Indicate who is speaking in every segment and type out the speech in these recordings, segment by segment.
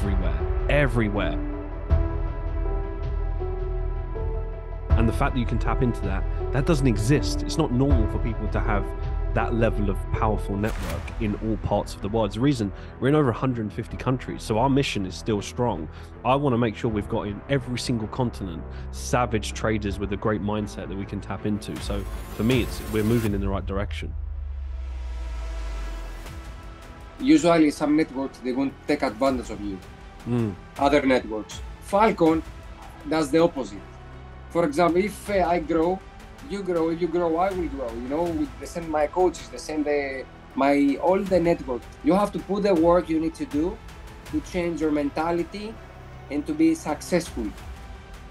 Speaker 1: everywhere, everywhere. And the fact that you can tap into that, that doesn't exist. It's not normal for people to have that level of powerful network in all parts of the world. It's the reason we're in over 150 countries, so our mission is still strong. I want to make sure we've got in every single continent savage traders with a great mindset that we can tap into. So for me, it's we're moving in the right direction.
Speaker 2: Usually, some networks they won't take advantage of you. Mm. Other networks, Falcon does the opposite. For example, if uh, I grow you grow, you grow, I will grow. You know, with the same my coaches, the same the my all the network. You have to put the work you need to do to change your mentality and to be successful.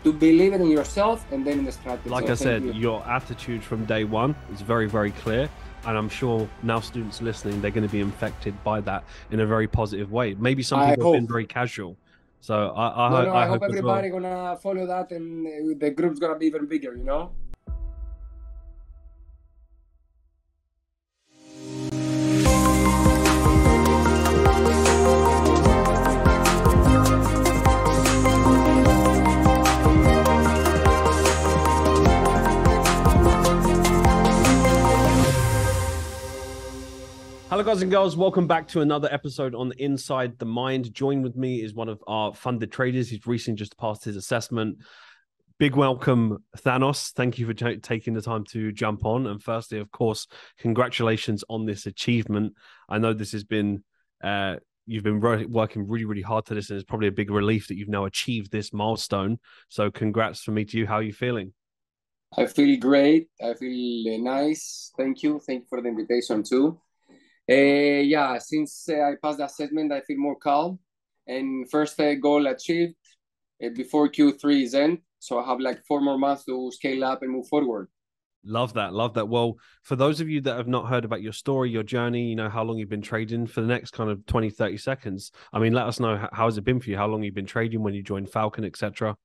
Speaker 2: To believe in yourself and then in the strategy.
Speaker 1: Like
Speaker 2: so
Speaker 1: I said,
Speaker 2: you.
Speaker 1: your attitude from day one is very, very clear. And I'm sure now students listening, they're going to be infected by that in a very positive way. Maybe some people have been very casual. So I, I,
Speaker 2: no, no,
Speaker 1: I,
Speaker 2: I hope,
Speaker 1: hope
Speaker 2: everybody
Speaker 1: well.
Speaker 2: gonna follow that, and uh, the group's gonna be even bigger. You know.
Speaker 1: Hello, guys and girls. Welcome back to another episode on Inside the Mind. Join with me is one of our funded traders. He's recently just passed his assessment. Big welcome, Thanos. Thank you for t- taking the time to jump on. And firstly, of course, congratulations on this achievement. I know this has been, uh, you've been re- working really, really hard to this, and it's probably a big relief that you've now achieved this milestone. So, congrats from me to you. How are you feeling?
Speaker 2: I feel great. I feel nice. Thank you. Thank you for the invitation, too. Uh, yeah, since uh, I passed the assessment, I feel more calm. And first uh, goal achieved before Q3 is end. So I have like four more months to scale up and move forward.
Speaker 1: Love that. Love that. Well, for those of you that have not heard about your story, your journey, you know, how long you've been trading for the next kind of 20, 30 seconds. I mean, let us know how, how has it been for you? How long you've been trading when you joined Falcon, etc.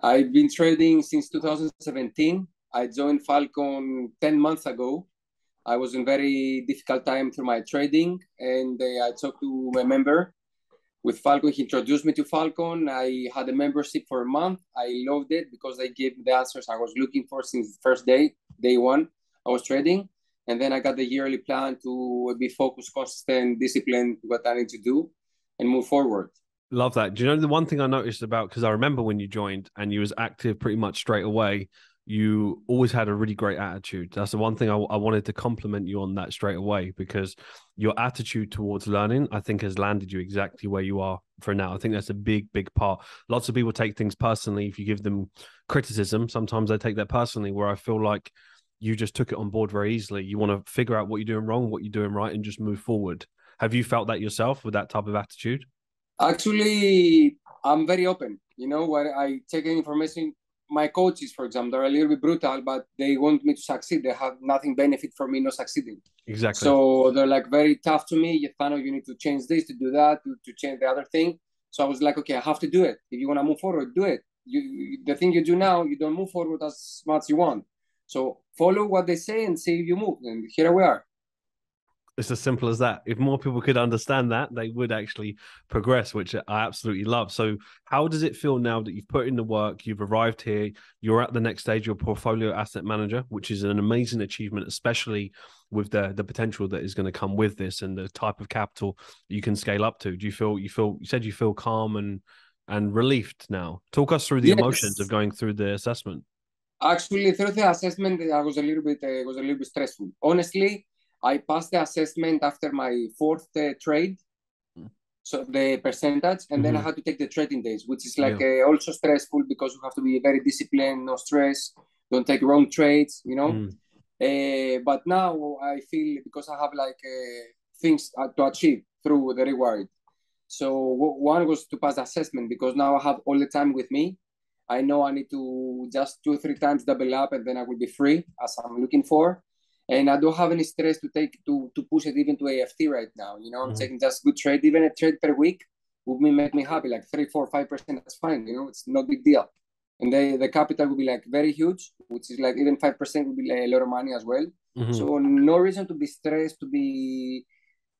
Speaker 2: I've been trading since 2017. I joined Falcon 10 months ago. I was in very difficult time through my trading, and uh, I talked to a member with Falcon. He introduced me to Falcon. I had a membership for a month. I loved it because they gave the answers I was looking for since the first day, day one. I was trading, and then I got the yearly plan to be focused, consistent, disciplined, what I need to do, and move forward.
Speaker 1: Love that. Do you know the one thing I noticed about because I remember when you joined and you was active pretty much straight away you always had a really great attitude. That's the one thing I, I, wanted to compliment you on that straight away because your attitude towards learning, I think, has landed you exactly where you are for now. I think that's a big, big part. Lots of people take things personally. If you give them criticism, sometimes they take that personally, where I feel like you just took it on board very easily. You want to figure out what you're doing wrong, what you're doing right, and just move forward. Have you felt that yourself with that type of attitude?
Speaker 2: Actually, I'm very open. You know, when I take information my coaches, for example, they're a little bit brutal, but they want me to succeed. They have nothing benefit from me not succeeding.
Speaker 1: Exactly.
Speaker 2: So they're like very tough to me. Yefano, you need to change this, to do that, to, to change the other thing. So I was like, okay, I have to do it. If you want to move forward, do it. You, you, the thing you do now, you don't move forward as much as you want. So follow what they say and see if you move. And here we are
Speaker 1: it's as simple as that. If more people could understand that, they would actually progress, which I absolutely love. So, how does it feel now that you've put in the work, you've arrived here, you're at the next stage, you're portfolio asset manager, which is an amazing achievement, especially with the the potential that is going to come with this and the type of capital you can scale up to. Do you feel you feel you said you feel calm and and relieved now? Talk us through the yes. emotions of going through the assessment.
Speaker 2: Actually, through the assessment, I was a little bit uh, was a little bit stressful. Honestly, I passed the assessment after my fourth uh, trade, mm. so the percentage, and mm-hmm. then I mm-hmm. had to take the trading days, which is like yeah. uh, also stressful because you have to be very disciplined, no stress, don't take wrong trades, you know. Mm. Uh, but now I feel because I have like uh, things to achieve through the reward. So one was to pass the assessment because now I have all the time with me. I know I need to just two or three times double up and then I will be free as I'm looking for and I don't have any stress to take to to push it even to AFT right now. You know, I'm mm-hmm. taking just good trade, even a trade per week would me make me happy, like three, four, five percent. That's fine. You know, it's no big deal. And the the capital will be like very huge, which is like even five percent would be like a lot of money as well. Mm-hmm. So no reason to be stressed, to be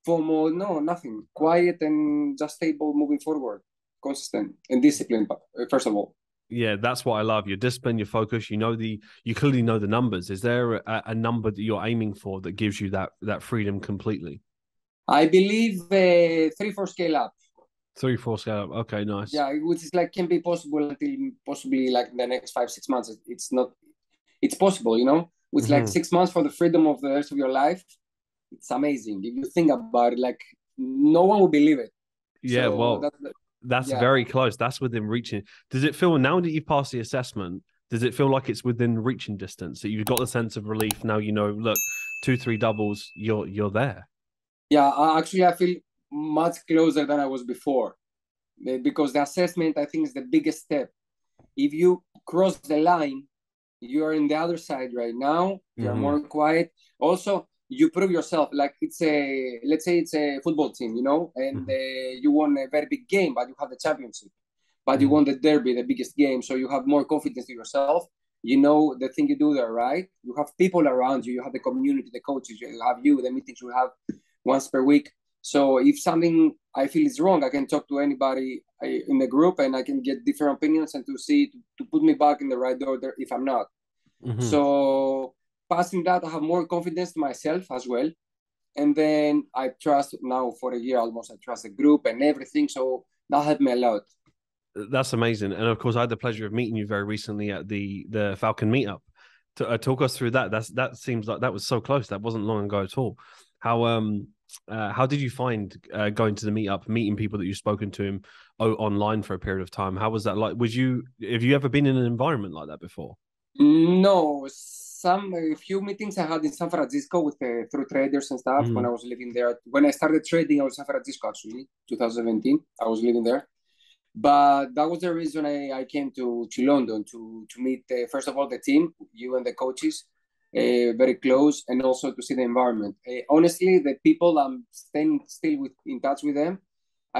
Speaker 2: FOMO, no, nothing. Quiet and just stable moving forward, consistent and disciplined. Uh, first of all.
Speaker 1: Yeah, that's what I love. Your discipline, your focus. You know the, you clearly know the numbers. Is there a, a number that you're aiming for that gives you that that freedom completely?
Speaker 2: I believe uh, three four scale up.
Speaker 1: Three four scale up. Okay, nice.
Speaker 2: Yeah, which is like can be possible until possibly like the next five six months. It's not. It's possible, you know. With mm-hmm. like six months for the freedom of the rest of your life, it's amazing. If you think about it, like no one will believe it.
Speaker 1: Yeah, so well, that's, that's yeah. very close. That's within reaching. Does it feel now that you've passed the assessment? Does it feel like it's within reaching distance? That you've got the sense of relief now? You know, look, two, three doubles, you're you're there.
Speaker 2: Yeah, actually, I feel much closer than I was before, because the assessment I think is the biggest step. If you cross the line, you are in the other side right now. You're mm-hmm. more quiet. Also, you prove yourself like it's a let's say it's a football team you know and mm-hmm. uh, you won a very big game but you have the championship but mm-hmm. you won the derby the biggest game so you have more confidence in yourself you know the thing you do there right you have people around you you have the community the coaches you have you the meetings you have once per week so if something i feel is wrong i can talk to anybody in the group and i can get different opinions and to see to, to put me back in the right order if i'm not mm-hmm. so passing that, I have more confidence in myself as well. And then I trust now for a year almost, I trust the group and everything. So that helped me a lot.
Speaker 1: That's amazing. And of course, I had the pleasure of meeting you very recently at the the Falcon meetup. To uh, talk us through that. That's that seems like that was so close. That wasn't long ago at all. How um uh, how did you find uh, going to the meetup, meeting people that you've spoken to him oh, online for a period of time? How was that like? Was you have you ever been in an environment like that before?
Speaker 2: No, some a few meetings I had in San Francisco with uh, through traders and stuff mm. when I was living there. When I started trading, I was in San Francisco actually, 2017. I was living there, but that was the reason I, I came to to London to to meet uh, first of all the team, you and the coaches, uh, very close, and also to see the environment. Uh, honestly, the people I'm staying still with in touch with them,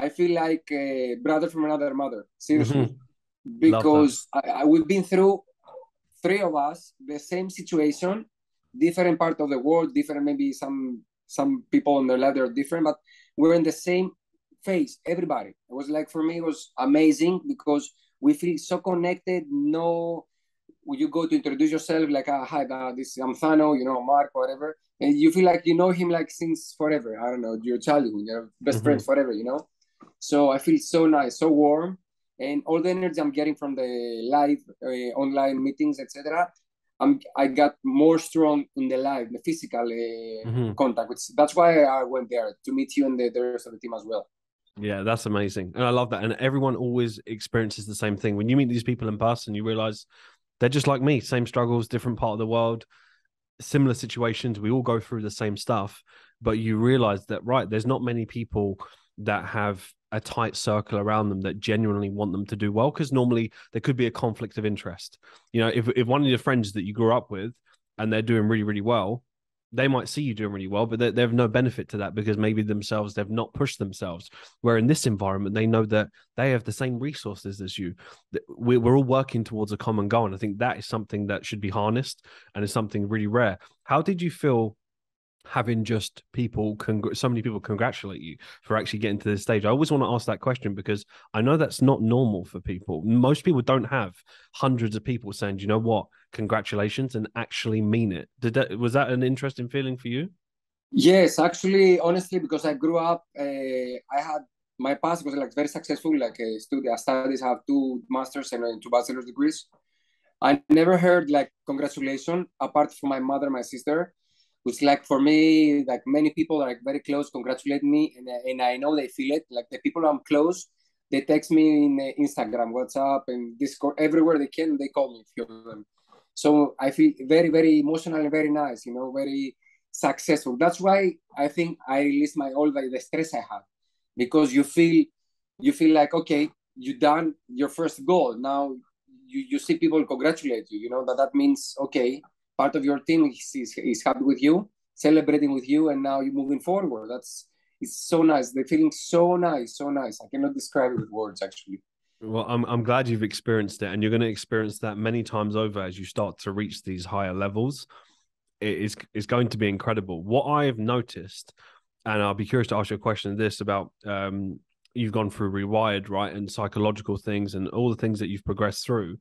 Speaker 2: I feel like a brother from another mother. Seriously. Mm-hmm. Because I, I, we've been through three of us, the same situation, different part of the world, different maybe some some people on the ladder are different, but we're in the same phase. Everybody. It was like for me, it was amazing because we feel so connected. No, when you go to introduce yourself, like, ah, hi, uh, this I'm Thano, you know, Mark, whatever, and you feel like you know him like since forever. I don't know, your childhood, your best mm-hmm. friends forever, you know. So I feel so nice, so warm, and all the energy I'm getting from the live uh, online meetings, etc. I'm I got more strong in the live, the physical uh, mm-hmm. contact. Which, that's why I went there to meet you and the, the rest of the team as well.
Speaker 1: Yeah, that's amazing, and I love that. And everyone always experiences the same thing when you meet these people in person. You realize they're just like me, same struggles, different part of the world, similar situations. We all go through the same stuff, but you realize that right, there's not many people that have a tight circle around them that genuinely want them to do well because normally there could be a conflict of interest. You know if, if one of your friends that you grew up with and they're doing really really well they might see you doing really well but they, they have no benefit to that because maybe themselves they've not pushed themselves. Where in this environment they know that they have the same resources as you. We're all working towards a common goal and i think that is something that should be harnessed and is something really rare. How did you feel having just people congr- so many people congratulate you for actually getting to this stage. I always want to ask that question because i know that's not normal for people. Most people don't have hundreds of people saying you know what? Congratulations and actually mean it. Did that was that an interesting feeling for you?
Speaker 2: Yes actually honestly because i grew up uh, i had my past was like very successful like a student studies I have two masters and two bachelor's degrees. I never heard like congratulations apart from my mother my sister it's like for me, like many people are like very close, congratulate me, and, and I know they feel it. Like the people I'm close, they text me in uh, Instagram, WhatsApp, and Discord, everywhere they can, they call me. Few of them. So I feel very, very emotional and very nice. You know, very successful. That's why I think I release my all the, stress I have, because you feel, you feel like okay, you done your first goal. Now you you see people congratulate you. You know that that means okay, part of your team is, is, is happy with you, celebrating with you, and now you're moving forward. That's it's so nice. They're feeling so nice, so nice. I cannot describe it with words, actually.
Speaker 1: Well, I'm I'm glad you've experienced it, and you're going to experience that many times over as you start to reach these higher levels. It is is going to be incredible. What I've noticed and I'll be curious to ask you a question. This about um, you've gone through rewired, right, and psychological things, and all the things that you've progressed through.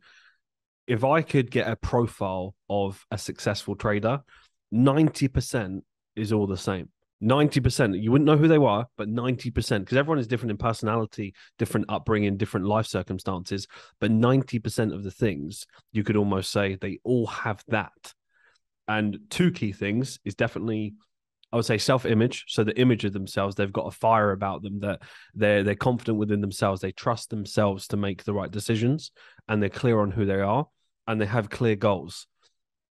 Speaker 1: If I could get a profile of a successful trader, ninety percent is all the same. 90% you wouldn't know who they were but 90% because everyone is different in personality different upbringing different life circumstances but 90% of the things you could almost say they all have that and two key things is definitely I would say self-image. So the image of themselves, they've got a fire about them that they're they're confident within themselves. They trust themselves to make the right decisions, and they're clear on who they are, and they have clear goals.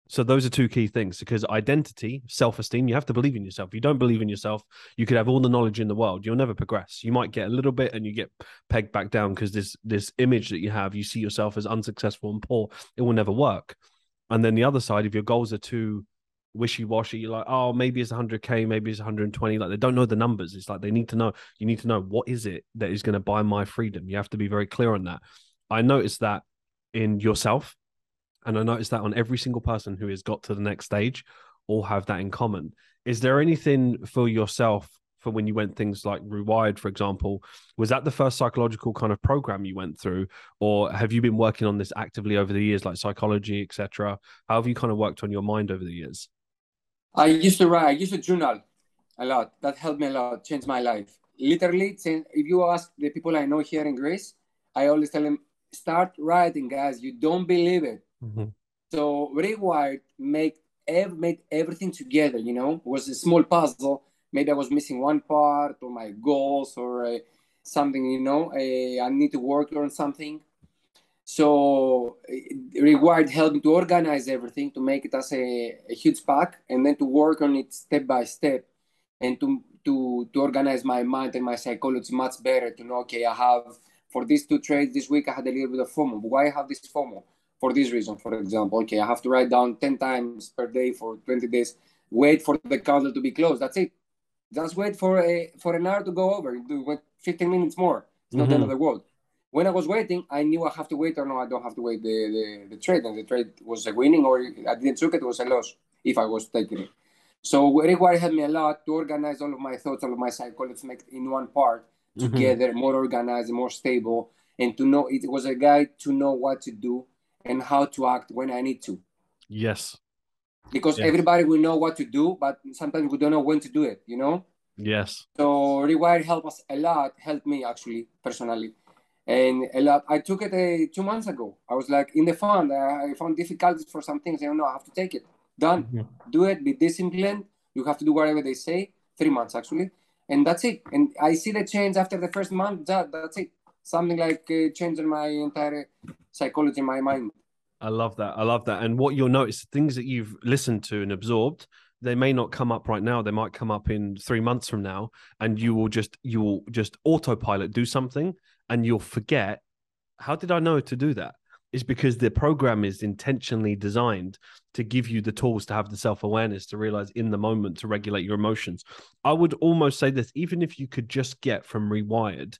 Speaker 1: So those are two key things because identity, self-esteem, you have to believe in yourself. If you don't believe in yourself, you could have all the knowledge in the world. You'll never progress. You might get a little bit and you get pegged back down because this this image that you have, you see yourself as unsuccessful and poor. It will never work. And then the other side, if your goals are too wishy-washy you're like oh maybe it's 100k maybe it's 120 like they don't know the numbers it's like they need to know you need to know what is it that is going to buy my freedom you have to be very clear on that i noticed that in yourself and i noticed that on every single person who has got to the next stage all have that in common is there anything for yourself for when you went things like rewired for example was that the first psychological kind of program you went through or have you been working on this actively over the years like psychology etc how have you kind of worked on your mind over the years
Speaker 2: I used to write, I used to journal a lot. That helped me a lot, changed my life. Literally, if you ask the people I know here in Greece, I always tell them, start writing, guys. You don't believe it. Mm-hmm. So Rewired make ev- made everything together, you know, it was a small puzzle. Maybe I was missing one part or my goals or uh, something, you know, uh, I need to work on something. So Rewired helped me to organize everything, to make it as a, a, huge pack, and then to work on it step by step, and to to to organize my mind and my psychology much better. To know, okay, I have for these two trades this week, I had a little bit of FOMO. Why I have this FOMO? For this reason, for example, okay, I have to write down ten times per day for twenty days. Wait for the candle to be closed. That's it. Just wait for a for an hour to go over. Do wait fifteen minutes more. It's not mm-hmm. the end of the world when I was waiting, I knew I have to wait or no, I don't have to wait the, the, the trade. And the trade was a winning or I didn't took it, it was a loss if I was taking it. So Rewired helped me a lot to organize all of my thoughts, all of my psychology in one part mm-hmm. together, more organized, more stable, and to know it was a guide to know what to do and how to act when I need to.
Speaker 1: Yes.
Speaker 2: Because yes. everybody will know what to do, but sometimes we don't know when to do it, you know?
Speaker 1: Yes.
Speaker 2: So Rewired helped us a lot, helped me actually personally and a lot i took it uh, two months ago i was like in the fund i found difficulties for some things i don't know i have to take it done mm-hmm. do it be disciplined you have to do whatever they say three months actually and that's it and i see the change after the first month that, that's it something like uh, changing my entire psychology my mind.
Speaker 1: I love that. I love that. And what you'll notice things that you've listened to and absorbed they may not come up right now. They might come up in three months from now. And you will just you will just autopilot do something and you'll forget how did i know to do that? It's because the program is intentionally designed to give you the tools to have the self-awareness to realize in the moment to regulate your emotions. I would almost say this even if you could just get from rewired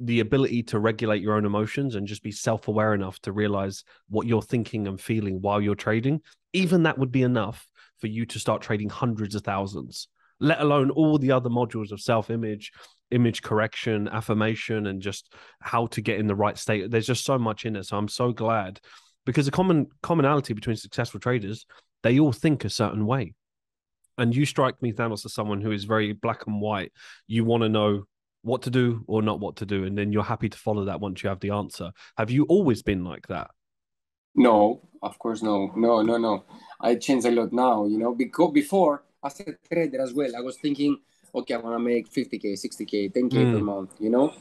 Speaker 1: the ability to regulate your own emotions and just be self-aware enough to realize what you're thinking and feeling while you're trading even that would be enough for you to start trading hundreds of thousands let alone all the other modules of self-image image correction, affirmation, and just how to get in the right state. There's just so much in it. So I'm so glad because the common commonality between successful traders, they all think a certain way. And you strike me, Thanos, as someone who is very black and white. You want to know what to do or not what to do, and then you're happy to follow that once you have the answer. Have you always been like that?
Speaker 2: No, of course, no, no, no, no. I changed a lot now, you know, because before as a trader as well, I was thinking okay, I want to make 50k, 60k, 10k mm. per month. You know,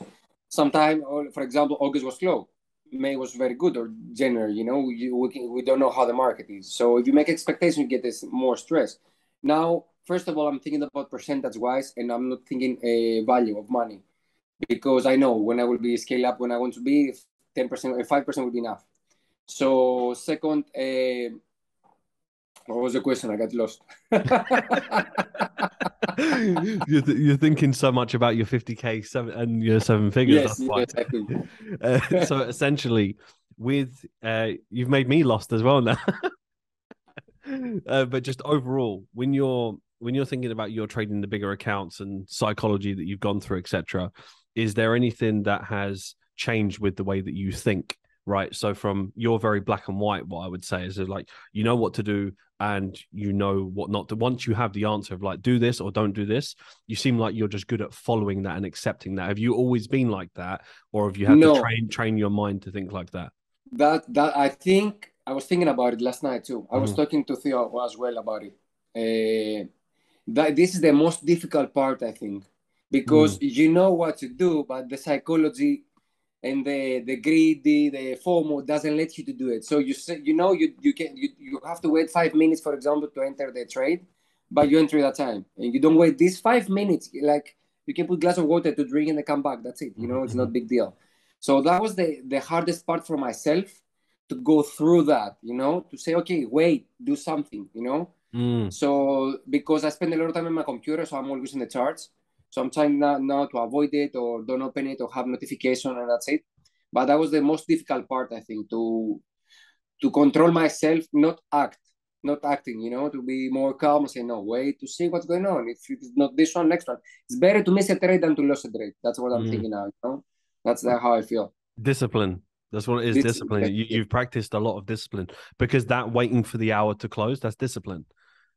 Speaker 2: sometimes, for example, August was slow. May was very good or January. You know, we, we, can, we don't know how the market is. So if you make expectations, you get this more stress. Now, first of all, I'm thinking about percentage wise, and I'm not thinking a value of money because I know when I will be scale up when I want to be, 10% or 5% will be enough. So second, uh, what was the question? I got lost.
Speaker 1: you're, th- you're thinking so much about your 50k seven and your seven figures.
Speaker 2: Yes, yes
Speaker 1: uh, so essentially, with uh, you've made me lost as well now. uh, but just overall, when you're when you're thinking about your trading the bigger accounts and psychology that you've gone through, etc., is there anything that has changed with the way that you think? Right. So from your very black and white, what I would say is like you know what to do and you know what not to. Once you have the answer of like do this or don't do this, you seem like you're just good at following that and accepting that. Have you always been like that, or have you had no. to train train your mind to think like that?
Speaker 2: That that I think I was thinking about it last night too. I was mm-hmm. talking to Theo as well about it. Uh, that this is the most difficult part, I think, because mm. you know what to do, but the psychology and the the greedy, the FOMO doesn't let you to do it. So you say, you know, you you can you, you have to wait five minutes, for example, to enter the trade, but you enter that time, and you don't wait these five minutes. Like you can put glass of water to drink and then come back. That's it. You know, it's not mm-hmm. big deal. So that was the the hardest part for myself to go through that, you know, to say, okay, wait, do something, you know. Mm. So because I spend a lot of time on my computer, so I'm always in the charts. So I'm trying now, now to avoid it or don't open it or have notification and that's it. But that was the most difficult part, I think, to to control myself, not act, not acting, you know, to be more calm and say, no, wait to see what's going on. If it's not this one, next one. It's better to miss a trade than to lose a trade. That's what I'm mm. thinking now, you know. That's how I feel.
Speaker 1: Discipline. That's what it is. discipline. You, you've practiced a lot of discipline because that waiting for the hour to close, that's discipline.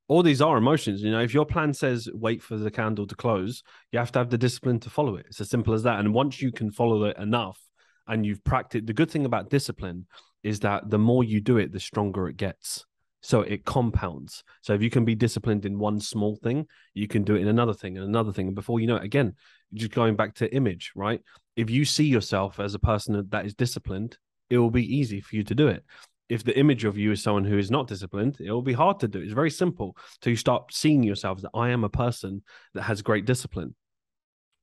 Speaker 1: All these are emotions. You know, if your plan says wait for the candle to close, you have to have the discipline to follow it. It's as simple as that. And once you can follow it enough and you've practiced, the good thing about discipline is that the more you do it, the stronger it gets. So it compounds. So if you can be disciplined in one small thing, you can do it in another thing and another thing. And before you know it, again, just going back to image, right? If you see yourself as a person that is disciplined, it will be easy for you to do it. If the image of you is someone who is not disciplined, it will be hard to do. It's very simple. So you start seeing yourself that I am a person that has great discipline.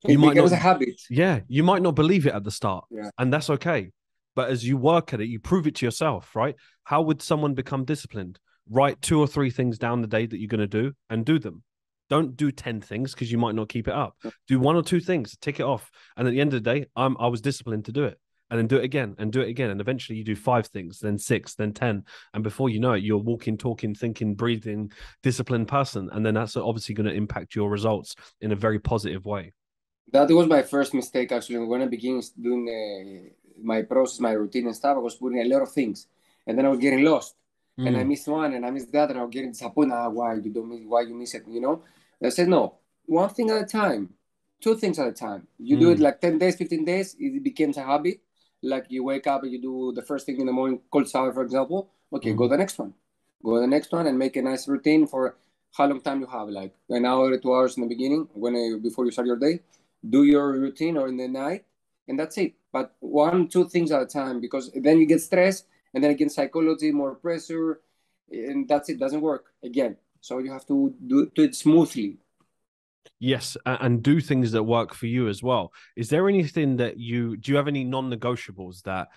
Speaker 2: You it might not, a habit.
Speaker 1: Yeah, you might not believe it at the start, yeah. and that's okay. But as you work at it, you prove it to yourself, right? How would someone become disciplined? Write two or three things down the day that you're going to do and do them. Don't do 10 things because you might not keep it up. Do one or two things, tick it off. And at the end of the day, I'm, I was disciplined to do it and then do it again and do it again. And eventually you do five things, then six, then 10. And before you know it, you're walking, talking, thinking, breathing, disciplined person. And then that's obviously going to impact your results in a very positive way.
Speaker 2: That was my first mistake actually. When I began doing uh, my process, my routine and stuff, I was putting a lot of things. And then I was getting lost. Mm. And I mm. missed one and I missed that and I was getting disappointed. Ah, why you don't miss why you miss it, you know? I said, no, one thing at a time, two things at a time. You mm. do it mm. like 10 days, 15 days, it becomes a habit. Like you wake up and you do the first thing in the morning, cold shower, for example. Okay, go the next one. Go the next one and make a nice routine for how long time you have, like an hour, two hours in the beginning, when uh, before you start your day. Do your routine or in the night, and that's it. But one, two things at a time, because then you get stressed, and then again psychology, more pressure, and that's it. Doesn't work again. So you have to do, do it smoothly.
Speaker 1: Yes, and do things that work for you as well. Is there anything that you do? You have any non-negotiables that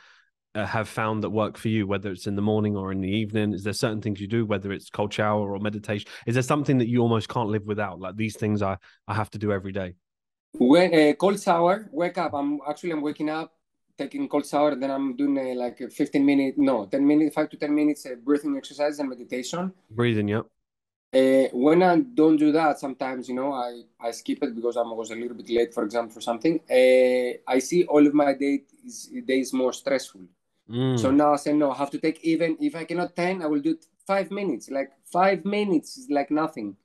Speaker 1: uh, have found that work for you, whether it's in the morning or in the evening? Is there certain things you do, whether it's cold shower or meditation? Is there something that you almost can't live without? Like these things I I have to do every day.
Speaker 2: When uh, cold shower, wake up. I'm actually I'm waking up, taking cold shower, then I'm doing uh, like a 15 minute, no, 10 minutes, five to 10 minutes uh, breathing exercise and meditation.
Speaker 1: Breathing, yep.
Speaker 2: Uh, when I don't do that, sometimes you know I, I skip it because I was a little bit late, for example, for something. Uh, I see all of my day is days more stressful. Mm. So now I say no. I have to take even if I cannot ten, I will do five minutes. Like five minutes is like nothing,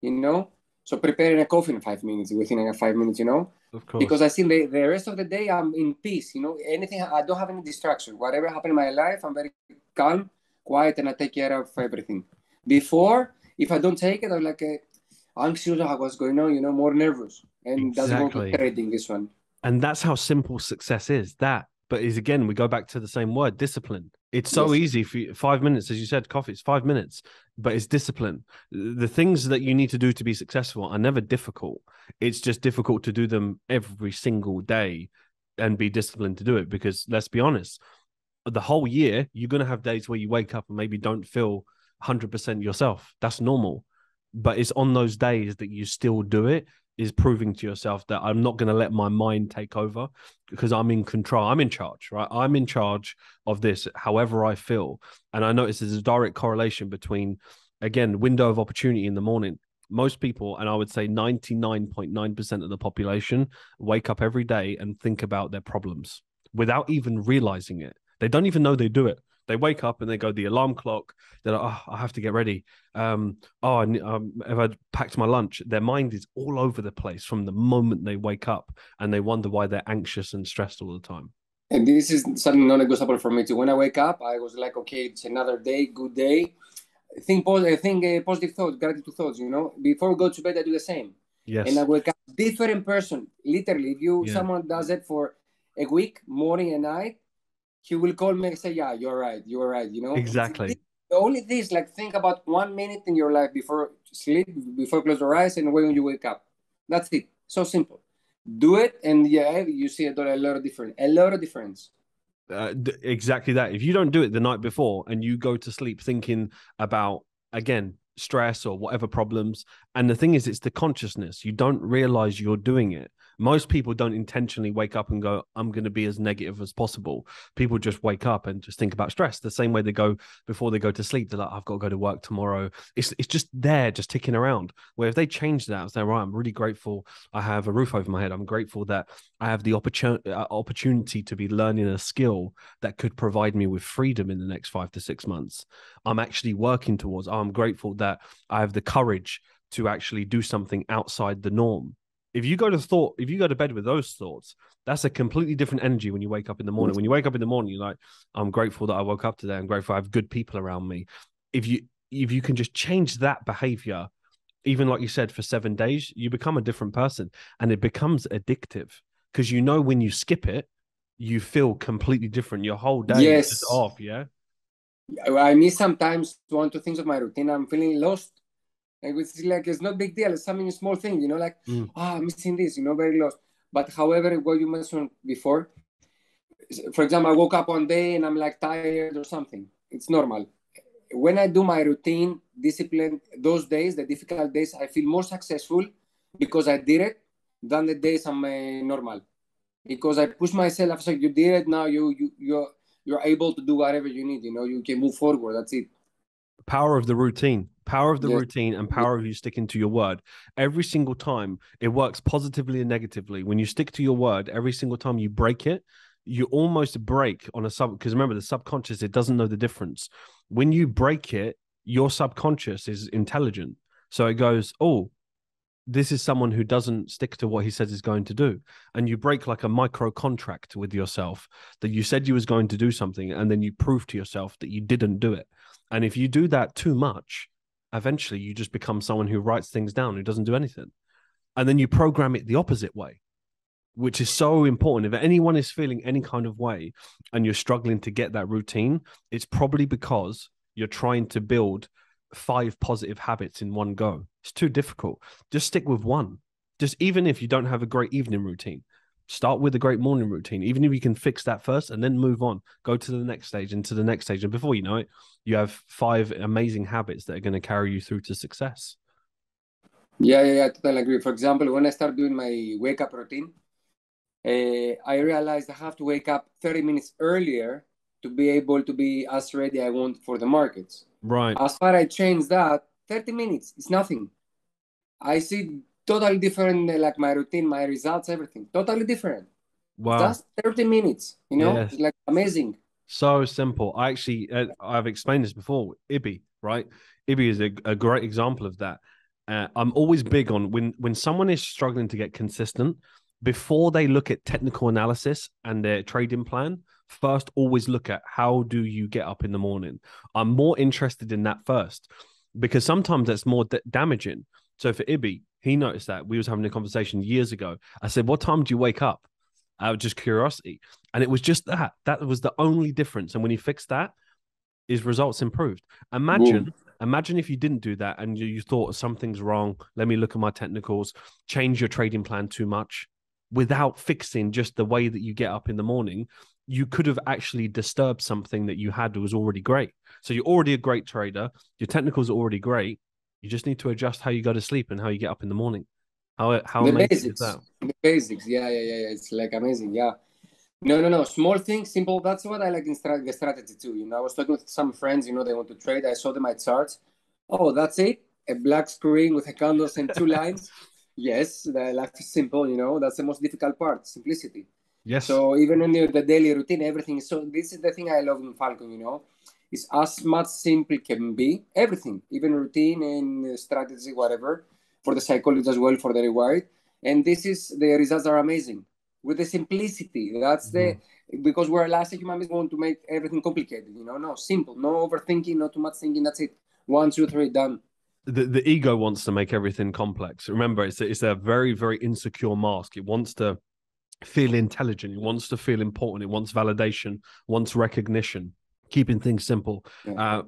Speaker 2: you know. So preparing a coffee in five minutes within five minutes, you know.
Speaker 1: Of course.
Speaker 2: Because I see the, the rest of the day I'm in peace, you know. Anything I don't have any distraction. Whatever happened in my life, I'm very calm, quiet, and I take care of everything. Before if I don't take it, I'm like uh, anxious about what's going on, you know, more nervous. And exactly. that's trading this one.
Speaker 1: And that's how simple success is. That, but is again, we go back to the same word, discipline. It's so yes. easy for you, five minutes, as you said, coffee. It's five minutes, but it's discipline. The things that you need to do to be successful are never difficult. It's just difficult to do them every single day and be disciplined to do it. Because let's be honest, the whole year you're going to have days where you wake up and maybe don't feel 100% yourself. That's normal. But it's on those days that you still do it is proving to yourself that I'm not going to let my mind take over because I'm in control. I'm in charge, right? I'm in charge of this, however I feel. And I notice there's a direct correlation between, again, window of opportunity in the morning. most people, and I would say 99.9% of the population, wake up every day and think about their problems without even realizing it. They don't even know they do it. They wake up and they go, the alarm clock. They're like, oh, I have to get ready. Um, oh, I, um, have I packed my lunch? Their mind is all over the place from the moment they wake up, and they wonder why they're anxious and stressed all the time.
Speaker 2: And this is something non-negotiable for me too. When I wake up, I was like, okay, it's another day, good day. Think, positive, think uh, positive thoughts, gratitude thoughts. You know, before we go to bed, I do the same.
Speaker 1: Yes.
Speaker 2: And I wake up different person. Literally, if you
Speaker 1: Yeah.
Speaker 2: someone does it for a week, morning and night, he will call me and say, "Yeah, you're right. You're right." You know,
Speaker 1: Exactly.
Speaker 2: Only this, like, think about one minute in your life before sleep, before close your eyes, and when you wake up. That's it. So simple. Do it, and yeah, you see a a lot of difference. A lot of difference.
Speaker 1: Uh, d- exactly that. If you don't do it the night before and you go to sleep thinking about again stress or whatever problems, and the thing is, it's the consciousness. You don't realize you're doing it. Most people don't intentionally wake up and go, "I'm going to be as negative as possible." People just wake up and just think about stress the same way they go before they go to sleep. They're like, "I've got to go to work tomorrow." It's it's just there, just ticking around. Where if they change that, say, "Right, I'm really grateful. I have a roof over my head. I'm grateful that I have the opportunity uh, opportunity to be learning a skill that could provide me with freedom in the next five to six months. I'm actually working towards. I'm grateful that I have the courage to actually do something outside the norm. If you go to thought, if you go to bed with those thoughts, that's a completely different energy when you wake up in the morning. When you wake up in the morning, you're like, I'm grateful that I woke up today. I'm grateful I have good people around me. If you if you can just change that behavior, even like you said, for seven days, you become a different person and it becomes addictive because you know when you skip it, you feel completely different. Your whole day
Speaker 2: Yes.
Speaker 1: is off. Yeah.
Speaker 2: I miss sometimes one two things of my routine. I'm feeling lost. Like it's like it's not big deal. It's something small thing, you know, like
Speaker 1: Mm.
Speaker 2: ah, I'm missing this, you know, very lost. But however, what you mentioned before, for example, I woke up one day and I'm like tired or something. It's normal. When I do my routine, discipline, those days, the difficult days, I feel more successful because I did it than the days I'm uh, normal. Because I push myself. so you did it. Now you you you're you're able to do whatever you need. You know, you can move forward. That's it.
Speaker 1: Power of the routine. Power of the
Speaker 2: Yes.
Speaker 1: routine and power of you sticking to your word. Every single time it works positively and negatively. When you stick to your word every single time you break it you almost break on a sub because remember the subconscious it doesn't know the difference. When you break it your subconscious is intelligent. So it goes oh this is someone who doesn't stick to what he says he's going to do. And you break like a micro contract with yourself that you said you was going to do something and then you prove to yourself that you didn't do it and if you do that too much, eventually you just become someone who writes things down, who doesn't do anything. And then you program it the opposite way, which is so important. If anyone is feeling any kind of way and you're struggling to get that routine, it's probably because you're trying to build five positive habits in one go. It's too difficult. Just stick with one. Just even if you don't have a great evening routine, start with a great morning routine. Even if you can fix that first and then move on, go to the next stage and to the next stage. And before you know it, you have five amazing habits that are going to carry you through to success.
Speaker 2: Yeah, yeah, yeah, totally agree. For example, when I start doing my wake up routine, uh, I realized I have to wake up 30 minutes earlier to be able to be as ready I want for the markets.
Speaker 1: Right.
Speaker 2: As far as I change that, 30 minutes is nothing. I see totally different, like my routine, my results, everything totally different.
Speaker 1: Wow.
Speaker 2: Just 30 minutes, you know,
Speaker 1: Yes.
Speaker 2: like amazing.
Speaker 1: So simple. I actually, uh, I've explained this before. Ibby, right? Ibby is a, a great example of that. Uh, I'm always big on when when someone is struggling to get consistent before they look at technical analysis and their trading plan. First, always look at how do you get up in the morning. I'm more interested in that first because sometimes that's more d- damaging. So for Ibby, he noticed that we was having a conversation years ago. I said, "What time do you wake up?" Out of just curiosity, and it was just that. That was the only difference. And when he fixed that, his results improved. Imagine, imagine if you didn't do that and you, you thought something's wrong. Let me look at my technicals. Change your trading plan too much without fixing just the way that you get up in the morning. You could have actually disturbed something that you had that was already great. So you're already a great trader. Your technicals are already great. You just need to adjust how you go to sleep and how you get up in the morning. How how
Speaker 2: the
Speaker 1: amazing
Speaker 2: basics,
Speaker 1: is that?
Speaker 2: the basics. Yeah, yeah, yeah. It's like amazing. Yeah. No, no, no. Small things, simple. That's what I like in the strategy too. You know, I was talking with some friends. You know, they want to trade. I saw them my charts. Oh, that's it. a black screen with a candles and two lines. Yes, the life is simple. You know, that's the most difficult part, simplicity.
Speaker 1: Yes.
Speaker 2: So even in the, the daily routine, everything is so. This is the thing I love in Falcon. You know, it's as much simple can be. Everything, even routine and strategy, whatever, for the psychology as well, for the reward. And this is the results are amazing with the simplicity. That's mm-hmm. the because we're last human beings want to make everything complicated. You know, no simple, no overthinking, not too much thinking. That's it. One, two, three, done
Speaker 1: the, the ego wants to make everything complex. Remember, it's a, it's a very very insecure mask. It wants to feel intelligent. It wants to feel important. It wants validation. Wants recognition. Keeping things simple. Yeah. Uh,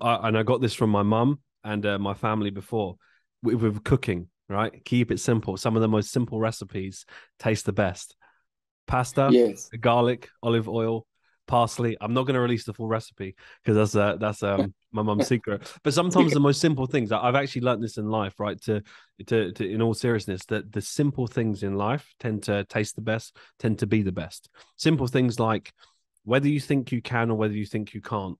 Speaker 1: I, and I got this from my mum and uh, my family before with, with cooking. Right, keep it simple. Some of the most simple recipes taste the best. Pasta,
Speaker 2: yes,
Speaker 1: garlic, olive oil, parsley. I'm not going to release the full recipe because that's uh, that's um my mum's secret. But sometimes the most simple things I've actually learned this in life, right? To, to to in all seriousness, that the simple things in life tend to taste the best, tend to be the best. Simple things like whether you think you can or whether you think you can't.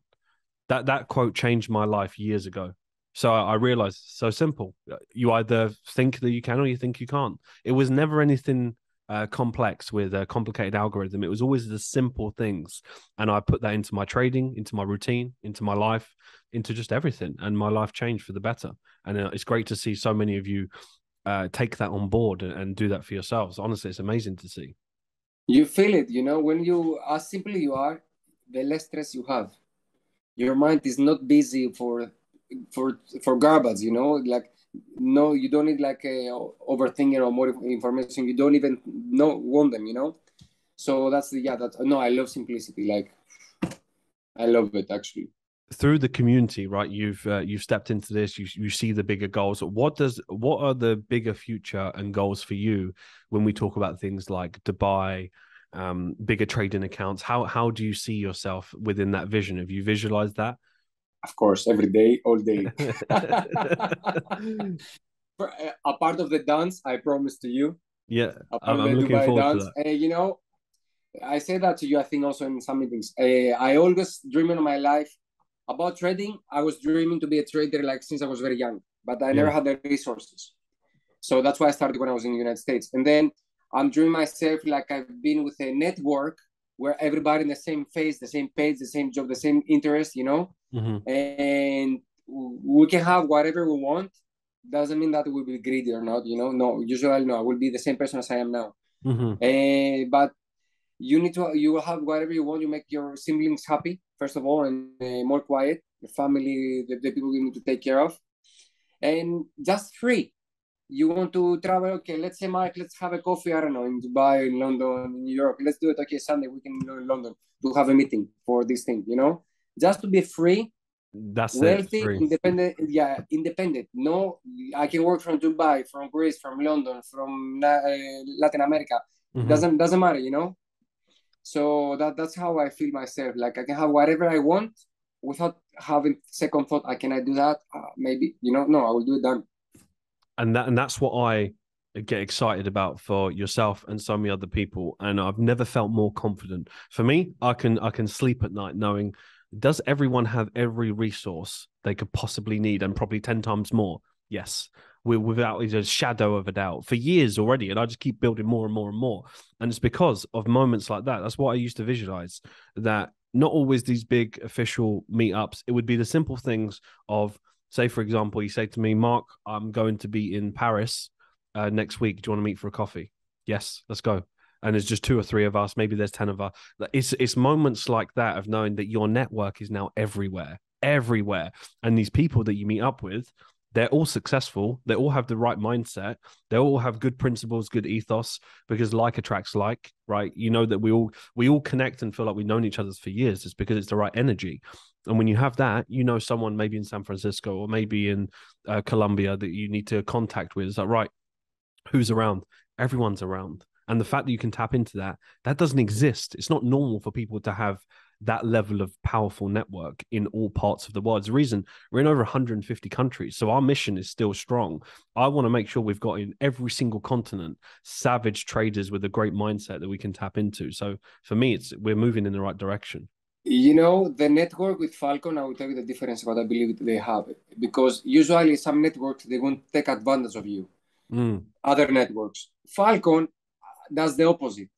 Speaker 1: That that quote changed my life years ago. So I realized so simple. You either think that you can or you think you can't. It was never anything uh, complex with a complicated algorithm. It was always the simple things, and I put that into my trading, into my routine, into my life, into just everything, and my life changed for the better. And uh, it's great to see so many of you uh, take that on board and, and do that for yourselves. Honestly, it's amazing to see.
Speaker 2: You feel it, you know, when you as simple you are, the less stress you have. Your mind is not busy for for for garbage, you know, like no you don't need like a overthinking or more information. You don't even know want them you know? So that's the yeah that no i love simplicity like i love it actually
Speaker 1: through the community right you've uh, you've stepped into this you you see the bigger goals what does what are the bigger future and goals for you when we talk about things like dubai um bigger trading accounts how how do you see yourself within that vision have you visualized that
Speaker 2: of course, every day, all day. a part of the dance, I promise to you.
Speaker 1: Yeah, I'm, I'm looking Dubai forward dance. to that.
Speaker 2: Uh, you know, I say that to you. I think also in some meetings. Uh, I always dream in my life about trading. I was dreaming to be a trader like since I was very young, but I yeah. never had the resources. So that's why I started when I was in the United States. And then I'm dreaming myself like I've been with a network where everybody in the same phase, the same page, the same job, the same interest, you know, mm-hmm. and we can have whatever we want. Doesn't mean that we will be greedy or not, you know. No, usually no, I will be the same person as I am now. Mm-hmm. Uh, but you need to, you will have whatever you want. You make your siblings happy first of all, and uh, more quiet. Your family, the, the people you need to take care of, and just free you want to travel, okay, let's say, Mike, let's have a coffee, I don't know, in Dubai, in London, in New York. Let's do it, okay, Sunday, we can go in London to have a meeting for this thing, you know? Just to be free,
Speaker 1: that's
Speaker 2: wealthy,
Speaker 1: it,
Speaker 2: independent, yeah, independent. No, I can work from Dubai, from Greece, from London, from uh, Latin America. Mm-hmm. Doesn't doesn't matter, you know. So that that's how I feel myself. Like I can have whatever I want without having second thought. I can I do that? Uh, maybe you know. No, I will do it done
Speaker 1: and that and that's what I get excited about for yourself and so many other people and I've never felt more confident. For me, I can I can sleep at night knowing does everyone have every resource they could possibly need and probably 10 times more? Yes. Without a shadow of a doubt for years already. And I just keep building more and more and more. And it's because of moments like that. That's what I used to visualize that not always these big official meetups. It would be the simple things of say for example you say to me mark i'm going to be in paris uh, next week do you want to meet for a coffee yes let's go and there's just two or three of us maybe there's 10 of us it's it's moments like that of knowing that your network is now everywhere everywhere and these people that you meet up with they're all successful they all have the right mindset they all have good principles good ethos because like attracts like right you know that we all we all connect and feel like we've known each other for years it's because it's the right energy and when you have that, you know someone maybe in San Francisco or maybe in uh, Colombia that you need to contact with. Is that right? Who's around? Everyone's around. And the fact that you can tap into that, that doesn't exist. It's not normal for people to have that level of powerful network in all parts of the world. It's the reason we're in over 150 countries. So our mission is still strong. I want to make sure we've got in every single continent savage traders with a great mindset that we can tap into. So for me, it's we're moving in the right direction.
Speaker 2: You know, the network with Falcon, I will tell you the difference what I believe they have. Because usually some networks, they won't take advantage of you.
Speaker 1: Mm.
Speaker 2: Other networks. Falcon does the opposite.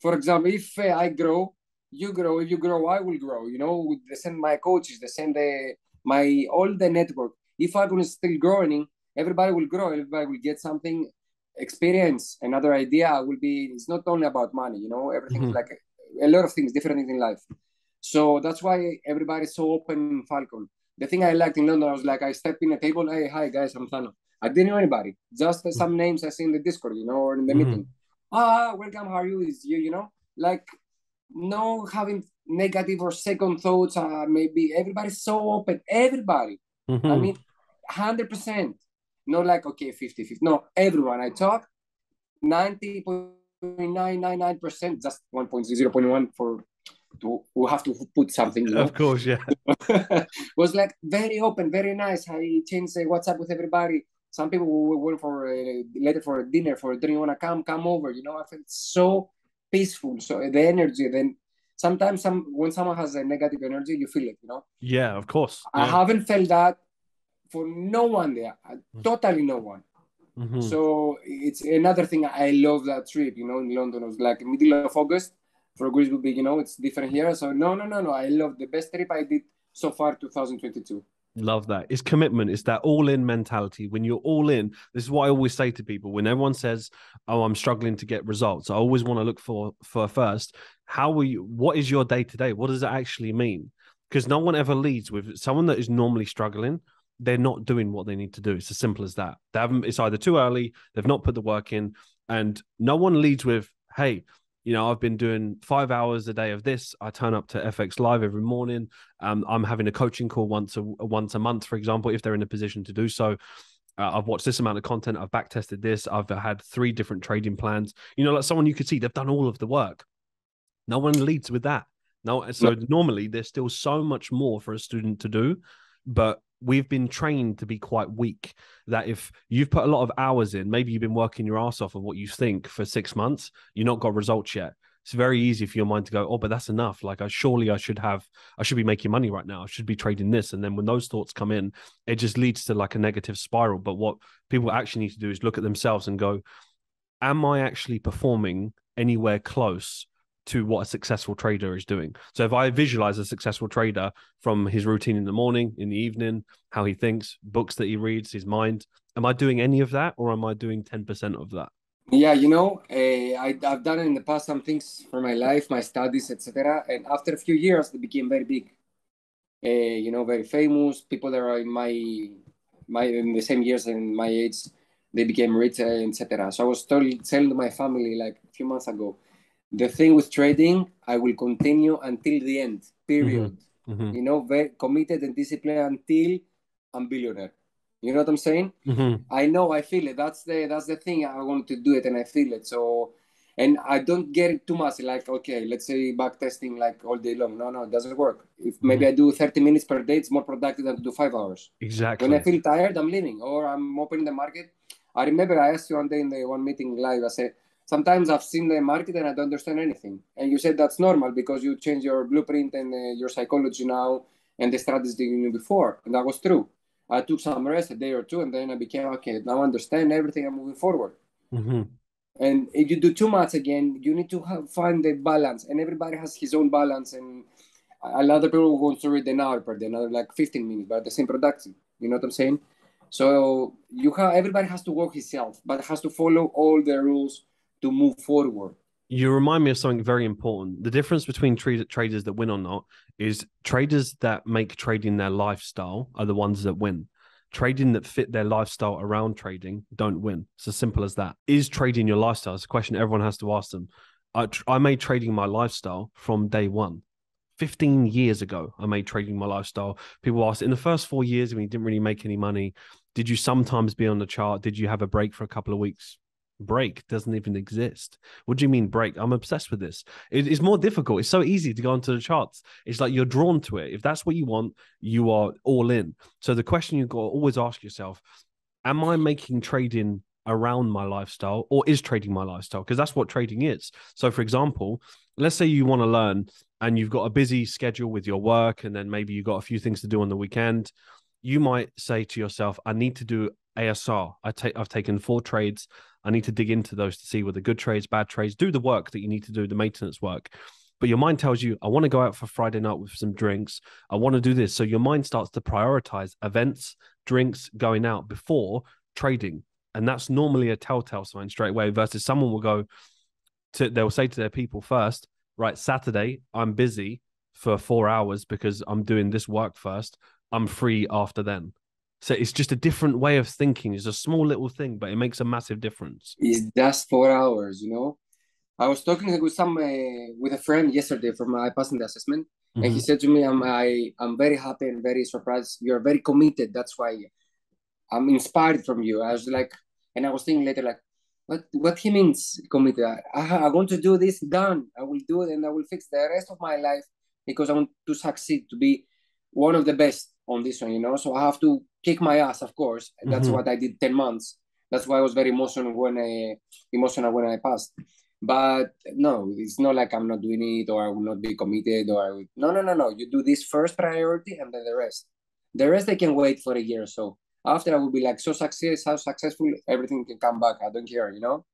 Speaker 2: For example, if uh, I grow, you grow. If you grow, I will grow. You know, the same my coaches, the same the, my all the network. If Falcon is still growing, everybody will grow. Everybody will get something, experience, another idea. Will be. It's not only about money. You know, everything
Speaker 1: Mhm.
Speaker 2: like a, a lot of things, different things in life. So that's why everybody's so open in Falcon. The thing I liked in London, I was like, I step in a table, hey, hi guys, I'm Thano. I didn't know anybody, just some names I see in the Discord, you know, or in the
Speaker 1: Mhm.
Speaker 2: meeting. Ah, welcome, how are you? Is you, you know, like no having negative or second thoughts. Uh, maybe everybody's so open. Everybody. I
Speaker 1: Mhm.
Speaker 2: mean, hundred percent. Not like okay, 50 50. No, everyone I talk, 90.999%, just 1.0.1 for to we have to put something, you know.
Speaker 1: of course, yeah.
Speaker 2: was like very open, very nice. I changed the WhatsApp with everybody. Some people who went for a, later for a dinner for a drink. Want to come? Come over. You know, I felt so peaceful. So the energy. Then sometimes some when someone has a negative energy, you feel it. You know,
Speaker 1: Yeah, of course.
Speaker 2: I haven't felt that for no one there. Totally no one.
Speaker 1: Mhm.
Speaker 2: So it's another thing. I love that trip. You know, in London, it was like middle of August. For Greece would be, you know, it's different here. So no, no, no, no. I love the best trip I did so far, 2022.
Speaker 1: Love that. It's commitment. It's that all in mentality. When you're all in, this is what I always say to people. When everyone says, Oh, I'm struggling to get results, I always want to look for for first, how will you what is your day to day? What does it actually mean? Because no one ever leads with someone that is normally struggling, they're not doing what they need to do. It's as simple as that. They haven't it's either too early, they've not put the work in, and no one leads with, Hey, you know, I've been doing five hours a day of this. I turn up to FX Live every morning. Um, I'm having a coaching call once a once a month, for example, if they're in a position to do so. Uh, I've watched this amount of content. I've back tested this. I've had three different trading plans. You know, like someone you could see, they've done all of the work. No one leads with that. No, so normally there's still so much more for a student to do, but we've been trained to be quite weak. That if you've put a lot of hours in, maybe you've been working your ass off of what you think for six months, you're not got results yet. It's very easy for your mind to go, oh, but that's enough. Like, I surely I should have, I should be making money right now. I should be trading this. And then when those thoughts come in, it just leads to like a negative spiral. But what people actually need to do is look at themselves and go, am I actually performing anywhere close to what a successful trader is doing? So if I visualize a successful trader from his routine in the morning, in the evening, how he thinks, books that he reads, his mind, am I doing any of that or am I doing 10% of that?
Speaker 2: Yeah, you know, uh, I, I've done in the past some things for my life, my studies, etc. And after a few years, they became very big. Uh, you know, very famous. People that are in my my in the same years and my age, they became rich, etc. So I was telling telling my family like a few months ago, the thing with trading, I will continue until the end. Period.
Speaker 1: Mhm.
Speaker 2: You know, very committed and disciplined until I'm billionaire. You know what I'm saying?
Speaker 1: Mhm.
Speaker 2: I know, I feel it. That's the that's the thing. I want to do it, and I feel it. So, and I don't get it too much. Like, okay, let's say back testing like all day long. No, no, it doesn't work. If maybe I do 30 minutes per day, it's more productive than to do five hours.
Speaker 1: Exactly.
Speaker 2: When I feel tired, I'm leaving, or I'm opening the market. I remember I asked you one day in the one meeting live. I said sometimes I've seen the market and I don't understand anything, and you said that's normal because you change your blueprint and uh, your psychology now and the strategy you knew before, and that was true. I took some rest a day or two, and then I became okay. Now I understand everything. I'm moving forward.
Speaker 1: Mhm.
Speaker 2: And if you do too much again, you need to have, find the balance. And everybody has his own balance. And a lot of people want to read an hour per day, another like 15 minutes, but the same production. You know what I'm saying? So you have everybody has to work himself, but has to follow all the rules to move forward.
Speaker 1: You remind me of something very important. The difference between tra- traders that win or not is traders that make trading their lifestyle are the ones that win. Trading that fit their lifestyle around trading don't win. It's as simple as that. Is trading your lifestyle? It's a question everyone has to ask them. I, tr- I made trading my lifestyle from day one. 15 years ago, I made trading my lifestyle. People asked in the first four years when you didn't really make any money, did you sometimes be on the chart? Did you have a break for a couple of weeks? Break doesn't even exist. What do you mean break? I'm obsessed with this. It is more difficult. It's so easy to go onto the charts. It's like you're drawn to it. If that's what you want, you are all in. So the question you've got to always ask yourself, am I making trading around my lifestyle or is trading my lifestyle? Because that's what trading is. So for example, let's say you want to learn and you've got a busy schedule with your work and then maybe you've got a few things to do on the weekend you might say to yourself i need to do asr i take i've taken four trades i need to dig into those to see whether good trades bad trades do the work that you need to do the maintenance work but your mind tells you i want to go out for friday night with some drinks i want to do this so your mind starts to prioritize events drinks going out before trading and that's normally a telltale sign straight away versus someone will go to they'll say to their people first right, Saturday, I'm busy for four hours because I'm doing this work first. I'm free after then. So it's just a different way of thinking. It's a small little thing, but it makes a massive difference.
Speaker 2: It's just four hours, you know. I was talking with some uh, with a friend yesterday from my passing the assessment, mm-hmm. and he mm-hmm. said to me, "I'm I, I'm very happy and very surprised. You're very committed. That's why I'm inspired from you." I was like, and I was thinking later, like, what what he means committed I, I want to do this done i will do it and i will fix the rest of my life because i want to succeed to be one of the best on this one you know so i have to kick my ass of course that's mm-hmm. what i did 10 months that's why i was very emotional when i emotional when i passed but no it's not like i'm not doing it or i will not be committed or i will no no no no you do this first priority and then the rest the rest they can wait for a year or so after I will be like so success, how successful, everything can come back. I don't care, you know.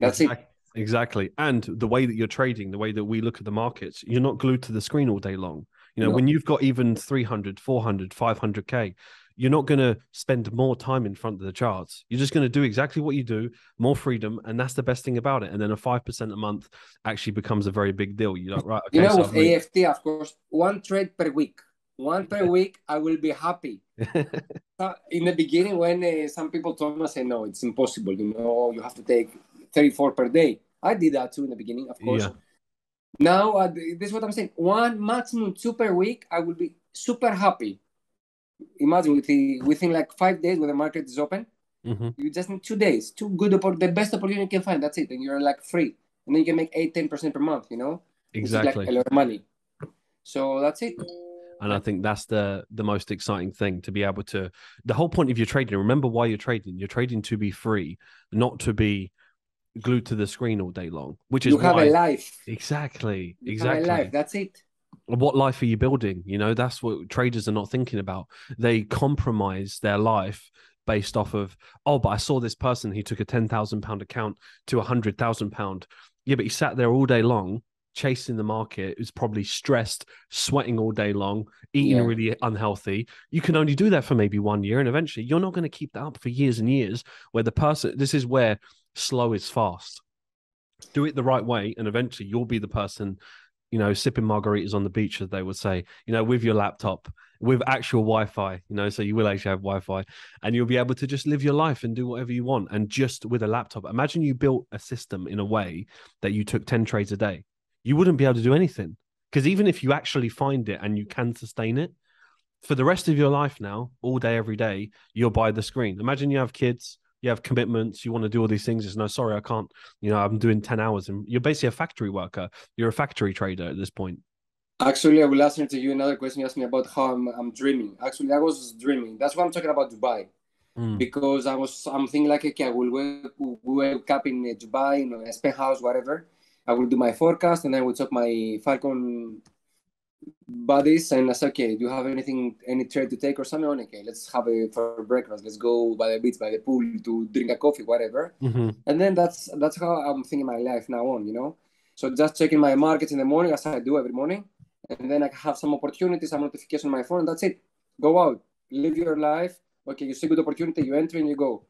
Speaker 2: That's
Speaker 1: exactly. it. Exactly. And the way that you're trading, the way that we look at the markets, you're not glued to the screen all day long. You know, no. when you've got even 300, 400, 500K, you're not going to spend more time in front of the charts. You're just going to do exactly what you do, more freedom. And that's the best thing about it. And then a 5% a month actually becomes a very big deal. You're like, right.
Speaker 2: Okay, you know, so with AFT, of course, one trade per week one per week, I will be happy. uh, in the beginning, when uh, some people told me, I said, no, it's impossible. You know, you have to take 34 per day. I did that too in the beginning, of course. Yeah. Now, uh, this is what I'm saying. One, maximum two per week, I will be super happy. Imagine within, within like five days when the market is open, mm-hmm. you just need two days, two good, the best opportunity you can find. That's it. And you're like free. And then you can make 8 10% per month, you know?
Speaker 1: Exactly.
Speaker 2: Like a lot of money. So that's it
Speaker 1: and I think that's the the most exciting thing to be able to. The whole point of your trading. Remember why you're trading. You're trading to be free, not to be glued to the screen all day long. Which is
Speaker 2: you have
Speaker 1: why...
Speaker 2: a life.
Speaker 1: Exactly. You exactly.
Speaker 2: life. That's it.
Speaker 1: What life are you building? You know, that's what traders are not thinking about. They compromise their life based off of, oh, but I saw this person. He took a ten thousand pound account to a hundred thousand pound. Yeah, but he sat there all day long chasing the market is probably stressed, sweating all day long, eating yeah. really unhealthy. You can only do that for maybe one year, and eventually you're not going to keep that up for years and years. Where the person, this is where slow is fast. Do it the right way, and eventually you'll be the person, you know, sipping margaritas on the beach, as they would say, you know, with your laptop, with actual Wi-Fi, you know, so you will actually have Wi-Fi, and you'll be able to just live your life and do whatever you want, and just with a laptop. Imagine you built a system in a way that you took ten trades a day you wouldn't be able to do anything. Because even if you actually find it and you can sustain it, for the rest of your life now, all day, every day, you're by the screen. Imagine you have kids, you have commitments, you want to do all these things. It's no, sorry, I can't. You know, I'm doing 10 hours and you're basically a factory worker. You're a factory trader at this point.
Speaker 2: Actually, I will answer to you another question you asked me about how I'm, I'm dreaming. Actually, I was dreaming. That's why I'm talking about Dubai. Mm. Because I was, I'm thinking like, okay, I will wake, wake up in Dubai, in a spent house, whatever I will do my forecast and then we'll talk my Falcon buddies and I say, okay, do you have anything, any trade to take or something? Okay, let's have a for breakfast. Let's go by the beach, by the pool to drink a coffee, whatever. Mm-hmm. And then that's that's how I'm thinking my life now on, you know. So just checking my markets in the morning as I do every morning, and then I have some opportunities, some notification on my phone. that's it. Go out, live your life. Okay, you see good opportunity, you enter and you go.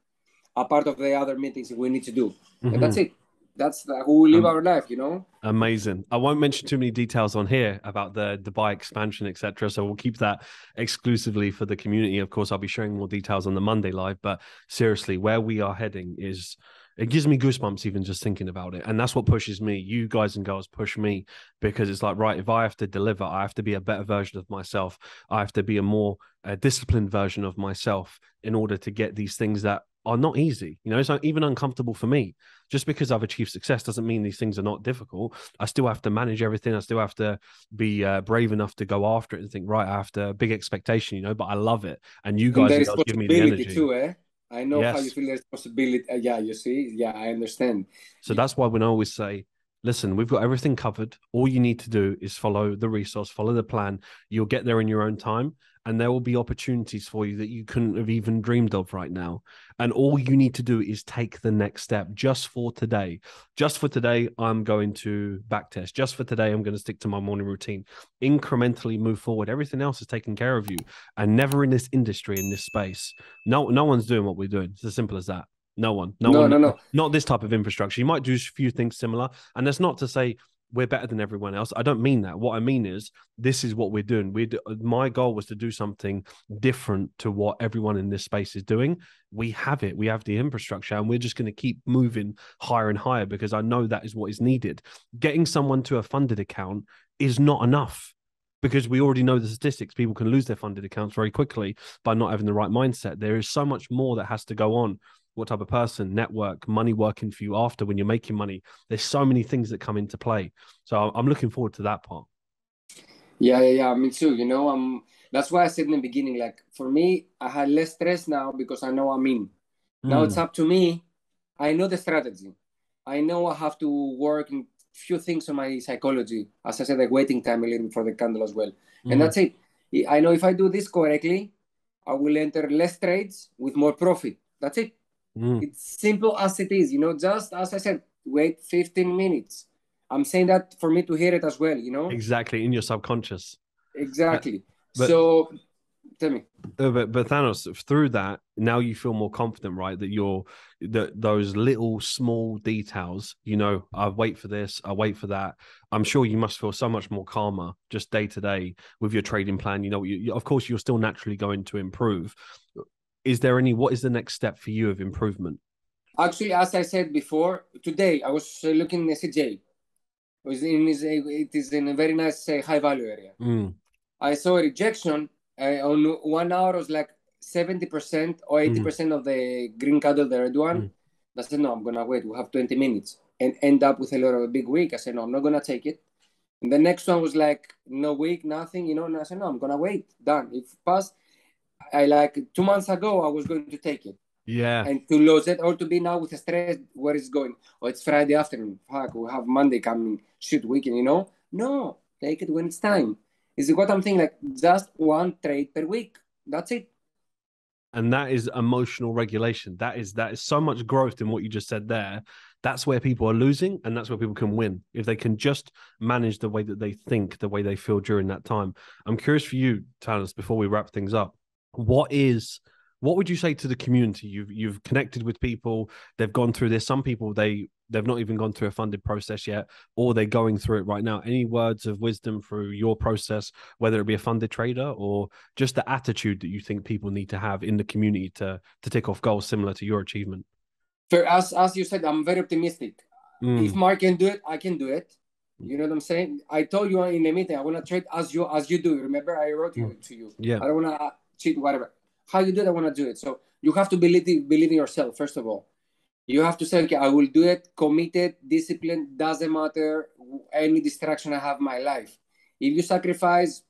Speaker 2: A part of the other meetings we need to do, mm-hmm. and that's it that's the, who we live um, our life, you know.
Speaker 1: Amazing. I won't mention too many details on here about the Dubai expansion, etc. So we'll keep that exclusively for the community. Of course, I'll be sharing more details on the Monday live. But seriously, where we are heading is it gives me goosebumps even just thinking about it and that's what pushes me you guys and girls push me because it's like right if i have to deliver i have to be a better version of myself i have to be a more uh, disciplined version of myself in order to get these things that are not easy. You know, it's even uncomfortable for me. Just because I've achieved success doesn't mean these things are not difficult. I still have to manage everything. I still have to be uh, brave enough to go after it and think, right, I have to big expectation, you know, but I love it. And you guys
Speaker 2: and
Speaker 1: give me the energy
Speaker 2: too, eh? I know yes. how you feel the responsibility. Uh, yeah, you see, yeah, I understand.
Speaker 1: So that's why when I always say, listen, we've got everything covered. All you need to do is follow the resource, follow the plan. You'll get there in your own time, and there will be opportunities for you that you couldn't have even dreamed of right now. And all you need to do is take the next step just for today. Just for today, I'm going to backtest. Just for today, I'm going to stick to my morning routine. Incrementally move forward. Everything else is taken care of you. And never in this industry, in this space, no, no one's doing what we're doing. It's as simple as that. No one. No,
Speaker 2: No,
Speaker 1: one.
Speaker 2: no, no.
Speaker 1: Not this type of infrastructure. You might do a few things similar. And that's not to say we're better than everyone else. I don't mean that. What I mean is this is what we're doing. We my goal was to do something different to what everyone in this space is doing. We have it. We have the infrastructure and we're just going to keep moving higher and higher because I know that is what is needed. Getting someone to a funded account is not enough because we already know the statistics. People can lose their funded accounts very quickly by not having the right mindset. There is so much more that has to go on. What type of person, network, money working for you after when you're making money. There's so many things that come into play. So I'm looking forward to that part.
Speaker 2: Yeah, yeah, yeah. Me too. You know, um, that's why I said in the beginning, like for me, I had less stress now because I know I'm in. Now it's
Speaker 1: Mm,
Speaker 2: up to me. I know the strategy. I know I have to work in few things on my psychology. As I said, like waiting time a little bit for the candle as well.
Speaker 1: mm,
Speaker 2: And that's it. I know if I do this correctly, I will enter less trades with more profit. That's it.
Speaker 1: Mm.
Speaker 2: It's simple as it is, you know, just as I said, wait 15 minutes. I'm saying that for me to hear it as well, you know?
Speaker 1: Exactly in your subconscious.
Speaker 2: Exactly.
Speaker 1: but-
Speaker 2: so tell me.
Speaker 1: But, but Thanos, through that, now you feel more confident, right? That you're that those little small details, you know, I wait for this, I wait for that. I'm sure you must feel so much more calmer just day to day with your trading plan. You know, you- of course, you're still naturally going to improve. Is there any? What is the next step for you of improvement?
Speaker 2: Actually, as I said before, today I was uh, looking at CJ. It was in his, it is in a very nice uh, high value area.
Speaker 1: Mm,
Speaker 2: I saw a rejection uh, on one hour was like 70% or 80% of the green candle the red one
Speaker 1: Mm.
Speaker 2: I said, no, I'm going to wait. We have 20 minutes and end up with a lot of a big week. I said, no, I'm not going to take it. And the next one was like, no week, nothing, you know. And I said, no, I'm going to wait. Done. If passed, I like two months ago, I was going to take it
Speaker 1: yeah,
Speaker 2: and to lose it or to be now with a stress where it's going. Oh, it's Friday afternoon. Fuck, we have Monday coming. Shoot, weekend, you know? No, take it when it's time. Is what I'm thinking, like just one trade per week. That's it.
Speaker 1: and that is emotional regulation. That is that is so much growth in what you just said there. That's where people are losing, and that's where people can win if they can just manage the way that they think, the way they feel during that time. I'm curious for you, Thanos, before we wrap things up. What is what would you say to the community? You've you've connected with people, they've gone through this. Some people they they've not even gone through a funded process yet, or they're going through it right now. Any words of wisdom through your process, whether it be a funded trader or just the attitude that you think people need to have in the community to to tick off goals similar to your achievement?
Speaker 2: For as as you said, I'm very optimistic.
Speaker 1: Mm,
Speaker 2: If Mark can do it, I can do it. You know what I'm saying? I told you in the meeting, I want to trade as you as you do. Remember, I wrote you to you.
Speaker 1: yeah.
Speaker 2: I don't want to cheat, whatever. How you do it, I want to do it. So you have to believe believe in yourself first of all. You have to say, okay, I will do it. Committed, disciplined. Doesn't matter any distraction I have in my life. If you sacrifice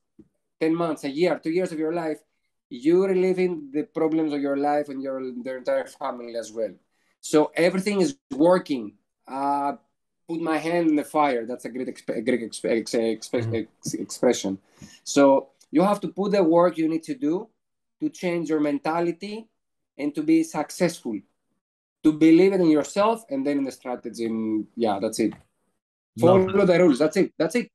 Speaker 2: ten months, a year, two years of your life, you're reliving the problems of your life and your their entire family as well. So everything is working. Uh, put my hand in the fire. That's a great exp- Greek exp- ex- exp-
Speaker 1: Mhm.
Speaker 2: expression. So you have to put the work you need to do to change your mentality and to be successful. To believe it in yourself and then in the strategy. And yeah, that's it.
Speaker 1: Love
Speaker 2: Follow the rules. That's it. That's it.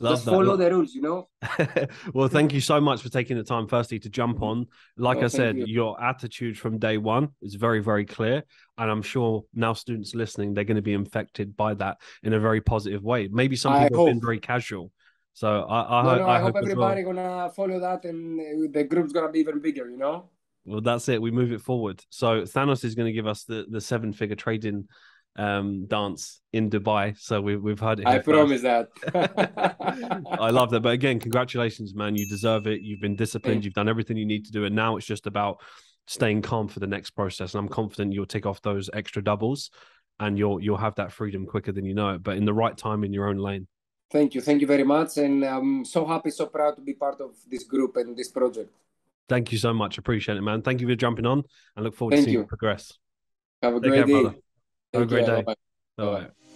Speaker 1: Love
Speaker 2: Just
Speaker 1: that.
Speaker 2: follow
Speaker 1: Love-
Speaker 2: the rules, you know?
Speaker 1: well, thank you so much for taking the time, firstly, to jump on. Like
Speaker 2: Oh,
Speaker 1: I said,
Speaker 2: you.
Speaker 1: your attitude from day one is very, very clear. And I'm sure now students listening, they're going to be infected by that in a very positive way. Maybe some
Speaker 2: I
Speaker 1: people have been very casual. So I, I,
Speaker 2: no,
Speaker 1: ho-
Speaker 2: no,
Speaker 1: I,
Speaker 2: I, hope
Speaker 1: hope as well.
Speaker 2: everybody gonna follow that and uh, the group's gonna be even bigger, you know?
Speaker 1: Well, that's it. We move it forward. So Thanos is going to give us the, the seven figure trading um, dance in Dubai. So we, we've heard it.
Speaker 2: I
Speaker 1: first.
Speaker 2: promise that.
Speaker 1: I love that. But again, congratulations, man. You deserve it. You've been disciplined. You've done everything you need to do. And now it's just about staying calm for the next process. And I'm confident you'll take off those extra doubles and you'll you'll have that freedom quicker than you know it, but in the right time in your own lane.
Speaker 2: Thank you. Thank you very much. And I'm so happy, so proud to be part of this group and this project.
Speaker 1: Thank you so much. Appreciate it, man. Thank you for jumping on and look forward
Speaker 2: Thank
Speaker 1: to seeing
Speaker 2: you.
Speaker 1: you progress.
Speaker 2: Have a
Speaker 1: Take
Speaker 2: great
Speaker 1: care,
Speaker 2: day.
Speaker 1: brother. Have a great
Speaker 2: care.
Speaker 1: day.
Speaker 2: Bye-bye.
Speaker 1: All
Speaker 2: Bye-bye.
Speaker 1: right.